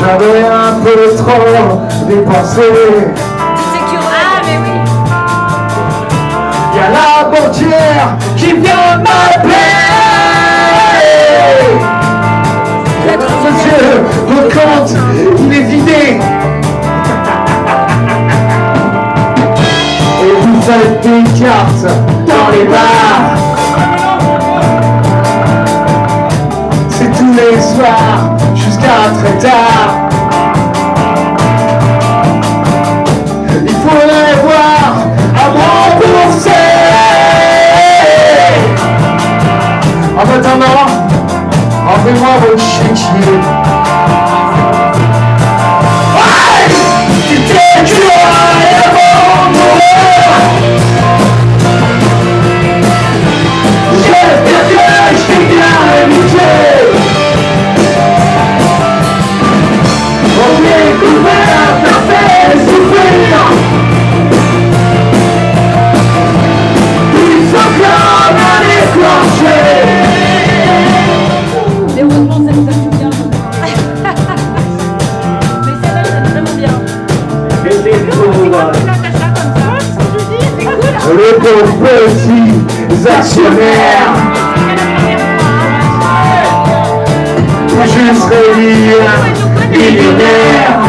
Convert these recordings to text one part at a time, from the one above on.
J'avais un peu trop dépensé. Ah, mais oui. Y a la banquière qui vient m'appeler. Monsieur, votre compte, il est vidé. Et vous faites des cartes dans les bars. Jusqu'à très tard. Il faudrait voir à rembourser. En attendant, envoyez-moi votre chéquier. Petits actionnaires Je serai millionnaire.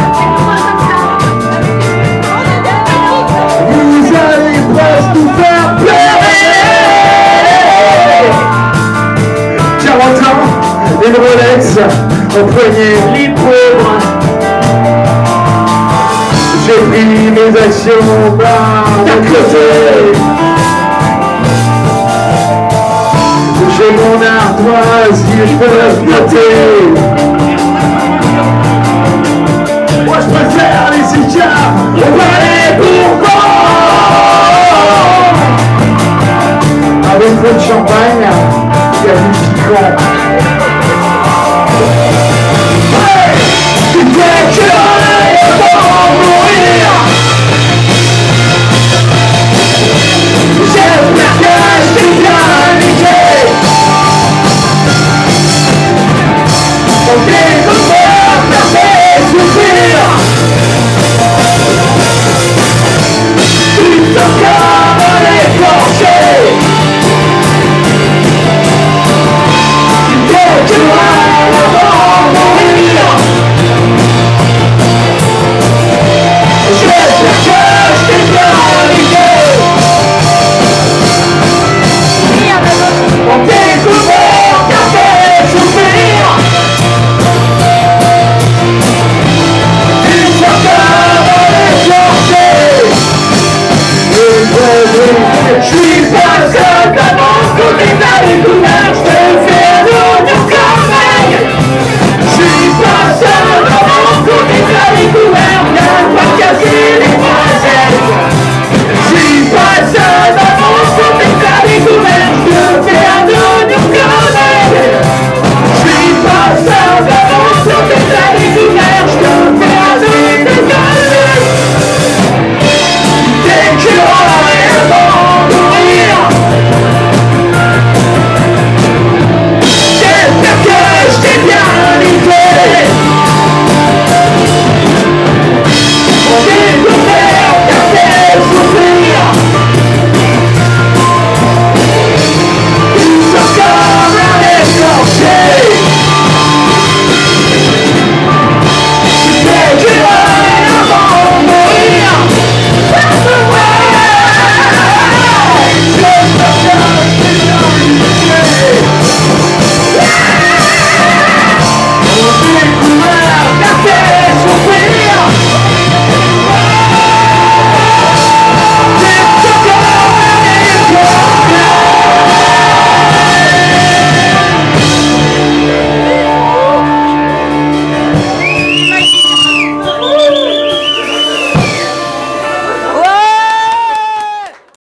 Vous allez presque nous faire pleurer. 40 ans, une Rolex au poignet, les pauvres J'ai pris mes actions d'un côté J'ai mon ardoise je peux noter Moi je préfère les cigares au palais Bourbon Avec votre champagne, il y a du piquant